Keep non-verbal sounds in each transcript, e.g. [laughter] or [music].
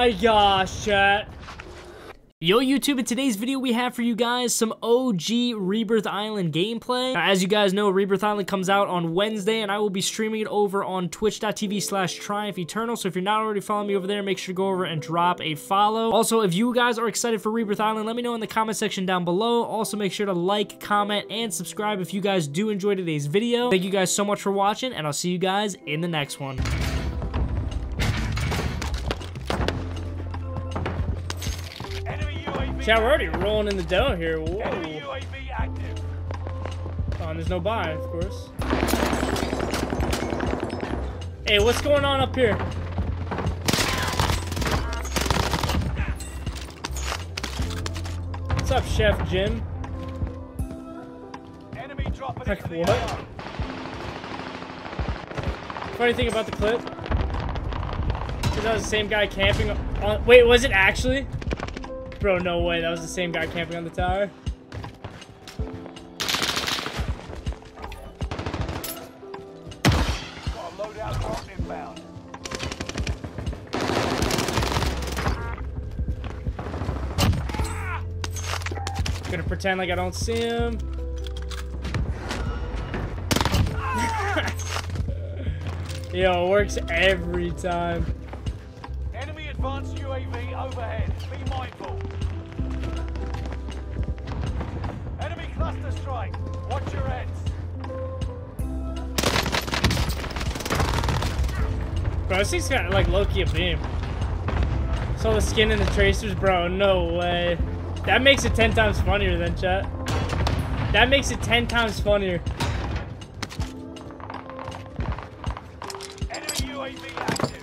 my gosh, chat. Yo YouTube, in today's video we have for you guys some OG Rebirth Island gameplay. Now, as you guys know, Rebirth Island comes out on Wednesday and I will be streaming it over on twitch.tv slash Triumph Eternal. So if you're not already following me over there, make sure to go over and drop a follow. Also, if you guys are excited for Rebirth Island, let me know in the comment section down below. Also, make sure to like, comment, and subscribe if you guys do enjoy today's video. Thank you guys so much for watching and I'll see you guys in the next one. Chat, we're already rolling in the dough here. Whoa. Oh, and um, there's no buy, of course. Hey, what's going on up here? What's up, Chef Jim? Enemy dropping Like what? Funny thing about the clip is that was the same guy camping on. Wait, was it actually? Bro, no way. That was the same guy camping on the tower. Gonna pretend like I don't see him. [laughs] Yo, it works every time. Enemy advanced UAV overhead. Be mindful. Cluster strike. Watch your heads. Bro, this thing's got like Loki a beam. Saw the skin and the tracers, bro. No way. That makes it 10 times funnier than chat. That makes it 10 times funnier. Enemy UAV active.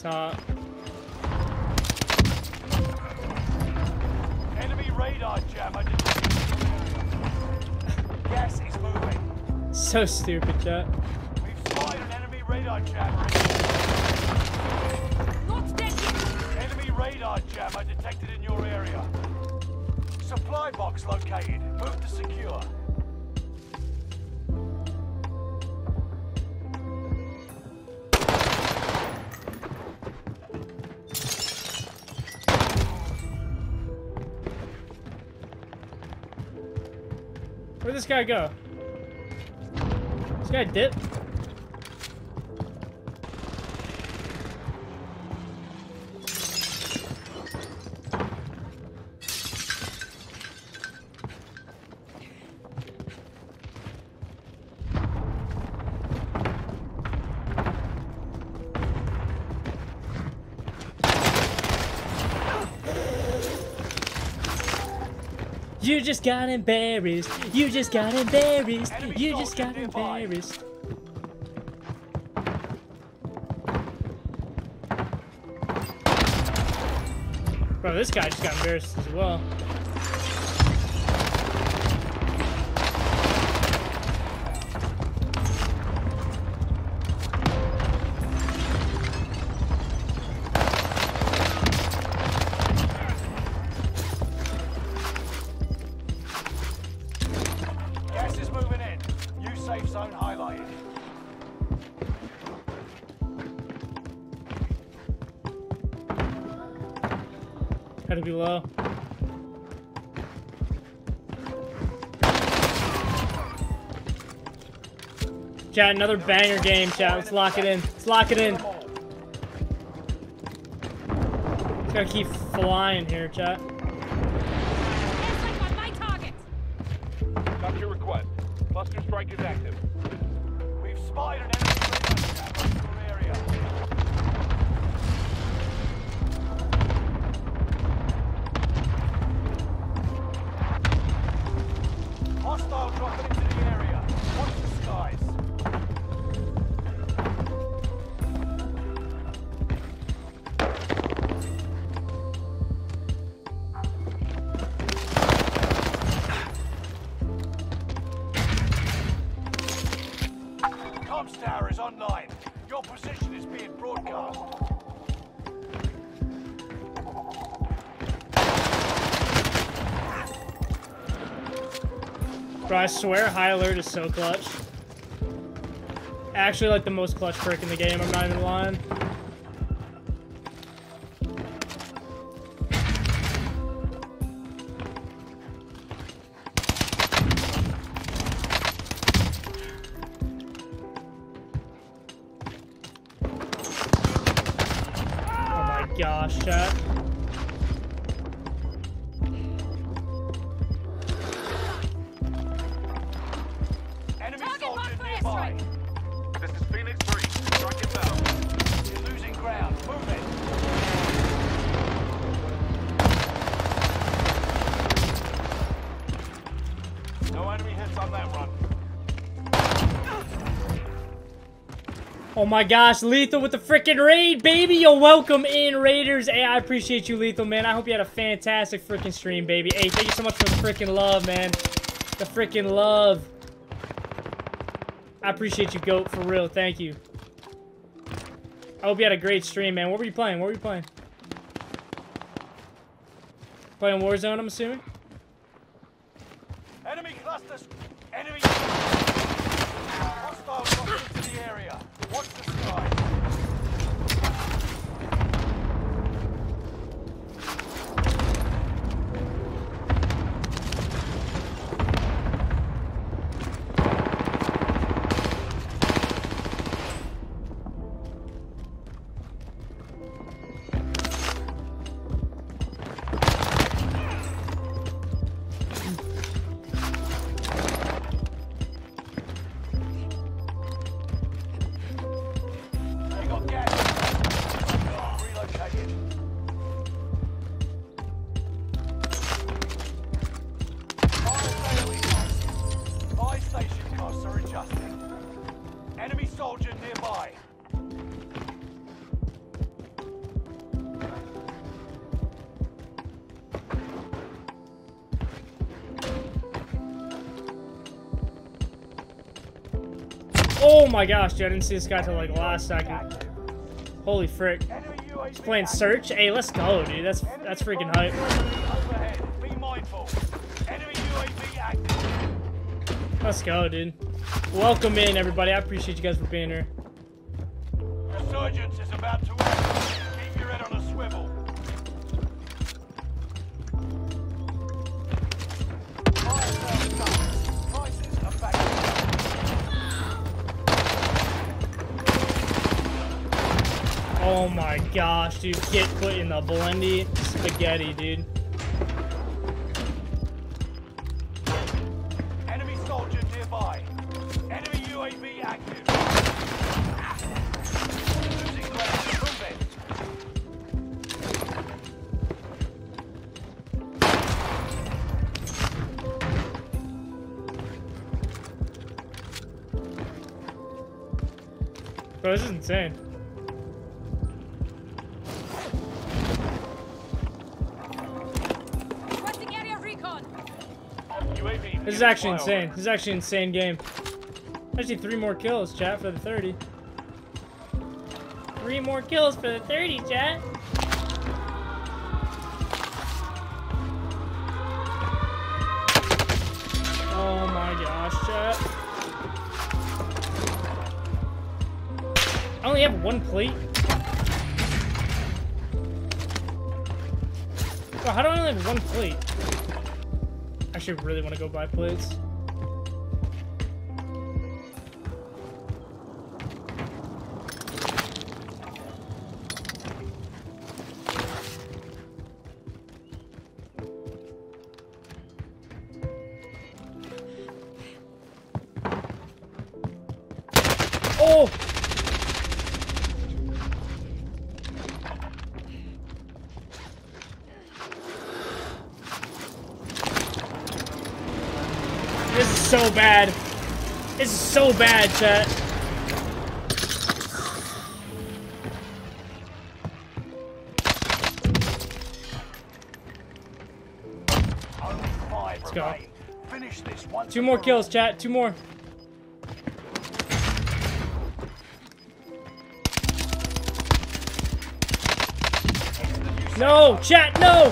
Top. Enemy radar jammer. detected. Gas is moving. So stupid, chat. We've spotted an enemy radar jammer. Enemy radar jammer detected in your area. Supply box located. Move to secure. This guy go? This guy dip? You just got embarrassed. You just got embarrassed. You just got embarrassed. Bro, this guy just got embarrassed as well. Low. Chat, another banger game, chat. Let's lock it in. Let's lock it in. Just gotta keep flying here, chat. Cluster strike is active. We've spotted an enemy Bro, I swear high alert is so clutch. Actually, like the most clutch perk in the game, I'm not even lying. Oh my gosh, Lethal with the freaking raid, baby. Yo, welcome in, Raiders. Hey, I appreciate you, Lethal, man. I hope you had a fantastic freaking stream, baby. Hey, thank you so much for the freaking love, man. The freaking love. I appreciate you, GOAT, for real. Thank you. I hope you had a great stream, man. What were you playing? What were you playing? Playing Warzone, I'm assuming? Enemy clusters. Enemy. Hostiles dropped the area. Watch the sky. My gosh, dude. I didn't see this guy till like last second. Holy frick. He's playing. Search? Hey, let's go, dude. That's that's freaking hype. Let's go, dude. Welcome in, everybody. I appreciate you guys for being here. Gosh, dude. Get put in the blendy spaghetti, dude. Enemy soldier nearby. Enemy UAV active. Losing ground. Move it. Bro, this is insane. This is actually insane. This is actually an insane game. Actually, three more kills, chat, for the 30. Three more kills for the 30, chat. Oh my gosh, chat. I only have one plate. Bro, how do I only have one plate? Should really want to go buy plates. So bad. This is so bad, chat. Five go. Two more kills, chat. Two more. No, chat, no!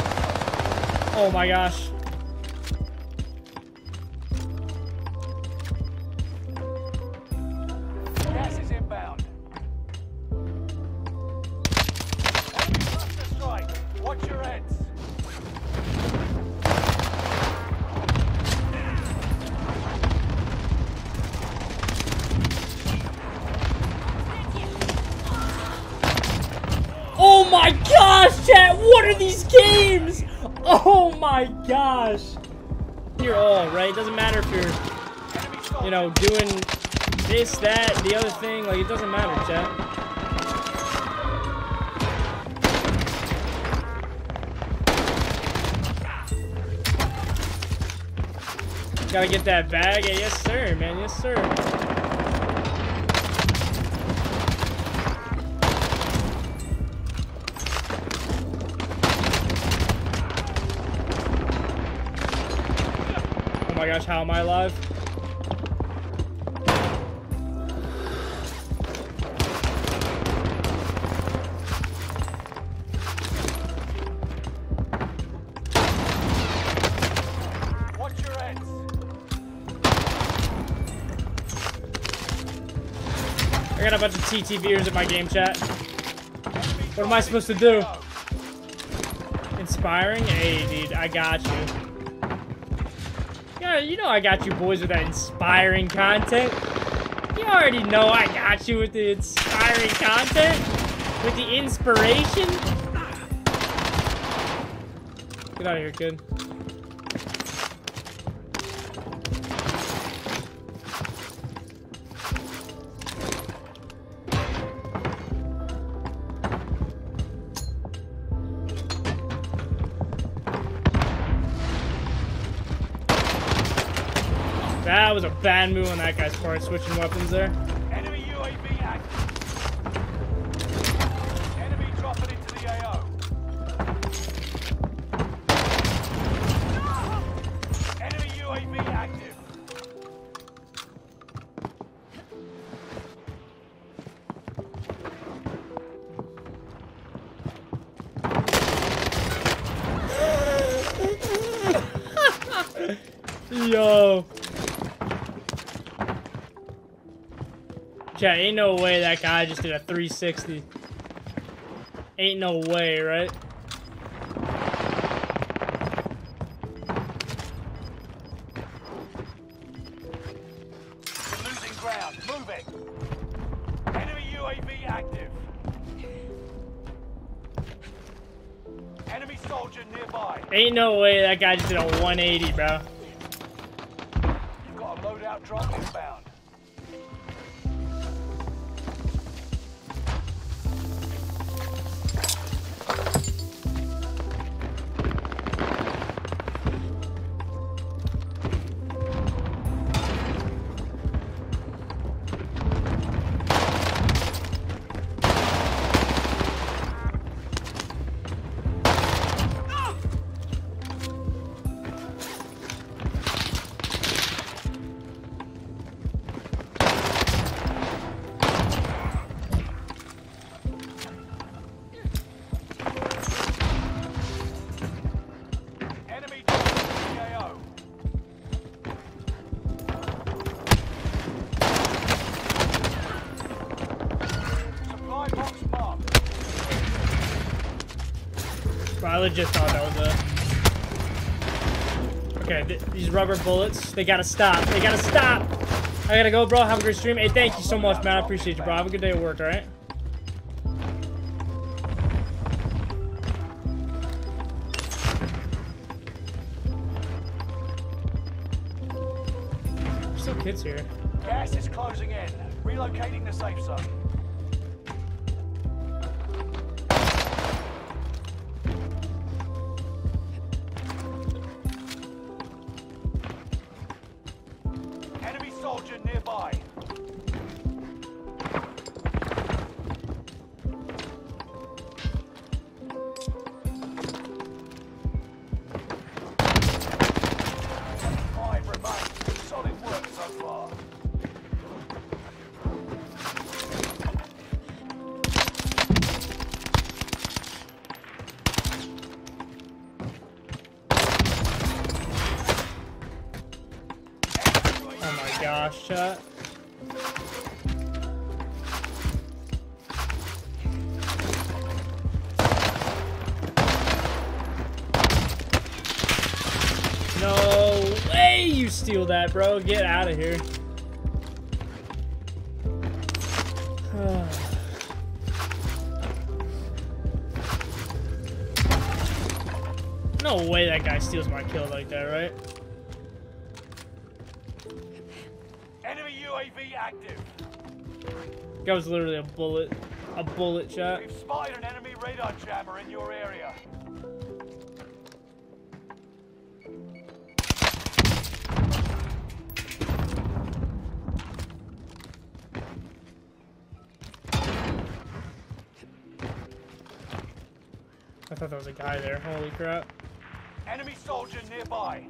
Oh my gosh. You know, doing this, that, the other thing. Like, it doesn't matter, chat. Gotta get that bag. Yeah, yes, sir, man. Yes, sir. Oh my gosh, how am I alive? Got a bunch of TT viewers in my game chat. What am I supposed to do? Inspiring? Hey, dude, I got you. Yeah, you know I got you boys with that inspiring content. You already know I got you with the inspiring content. With the inspiration. Get out of here, kid. Bad move on that guy's part, switching weapons there. Chat, ain't no way that guy just did a 360. Ain't no way, right? Losing ground. Moving. Enemy UAV active. Enemy soldier nearby. Ain't no way that guy just did a 180, bro. You've got a loadout drop inbound. Legit thought oh, that was a... Okay, th these rubber bullets, they gotta stop. They gotta stop! I gotta go, bro. Have a great stream. Hey, thank you so much, man. I appreciate you, bro. Have a good day at work, alright? There's still kids here. Gas is closing in. Relocating the safe zone. Steal that, bro. Get out of here. [sighs] No way that guy steals my kill like that, right? Enemy UAV active. That was literally a bullet. A bullet shot. We've spotted an enemy radar jammer in your area. I thought there was a guy there. Holy crap. Enemy soldier nearby.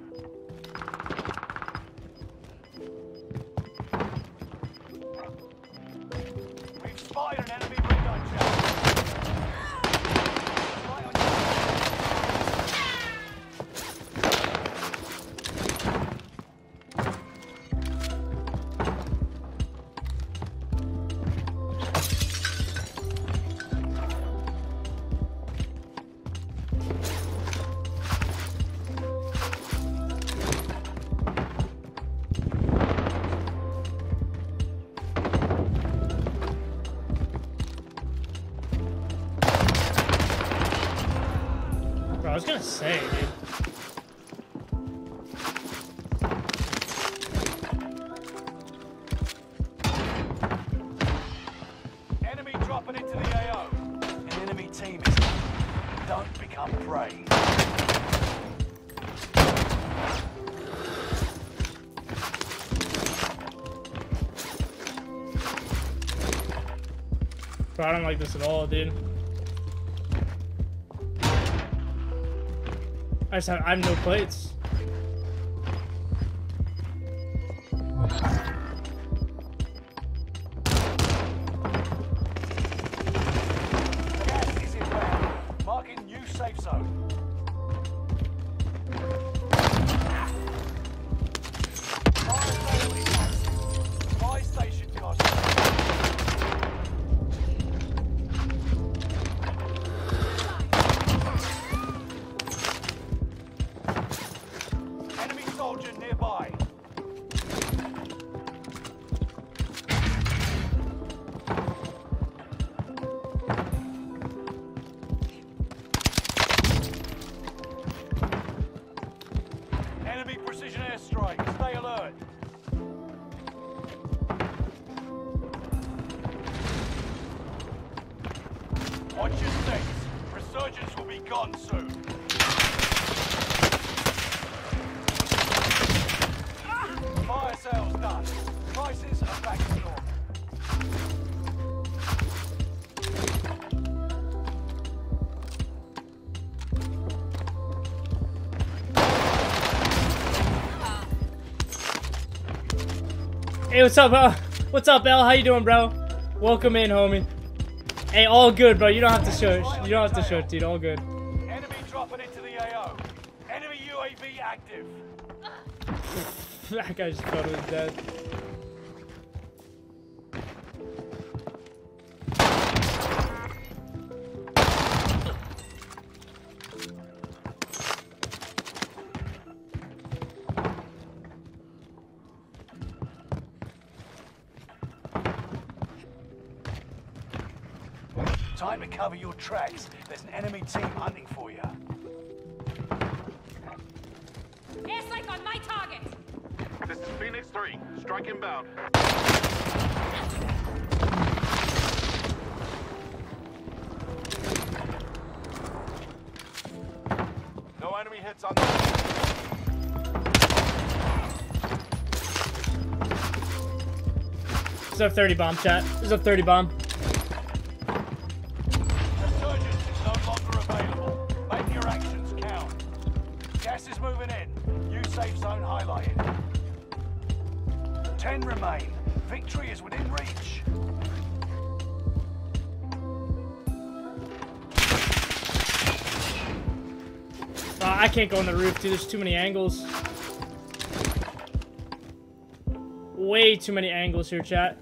Was gonna say, dude. Enemy dropping into the AO. An enemy team is Don't become prey. Bro, I don't like this at all, dude. I just have, I have no plates. Be gone soon. Hey, what's up, uh, what's up, L? How you doing, bro? Welcome in, homie. Hey, all good, bro. You don't have to show. You don't have to show, dude. All good. Enemy dropping into the AO. Enemy UAV active. [laughs] that guy just fell to his death. Cover your tracks. There's an enemy team hunting for you. Airstrike on my target! This is Phoenix 3. Strike inbound. No enemy hits on the... There's a 30 bomb, chat. There's a 30 bomb. Can't go on the roof, dude. There's too many angles. Way too many angles here, chat.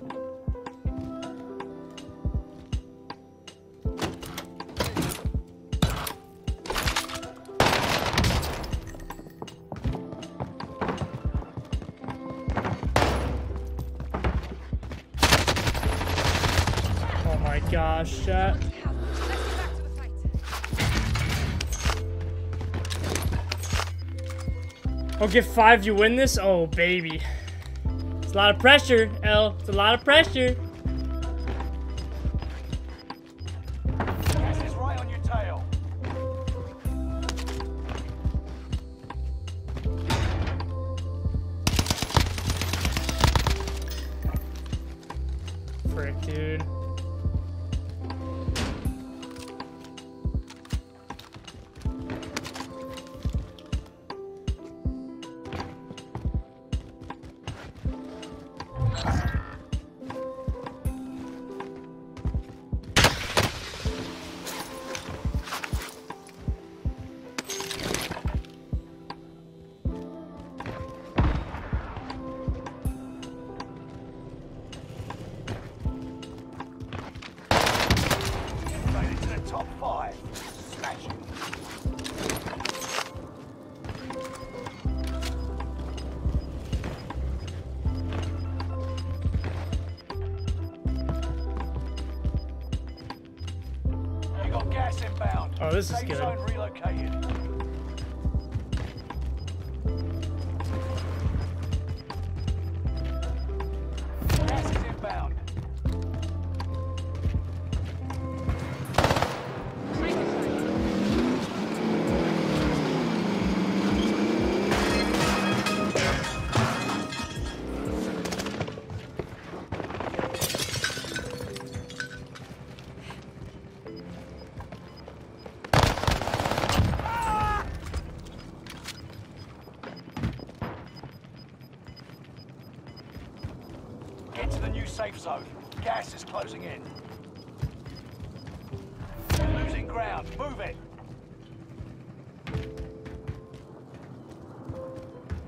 Oh my gosh, chat. I'll get five, you win this? Oh, baby. It's a lot of pressure, L. It's a lot of pressure. this is good.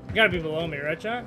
You gotta be below me, right, John?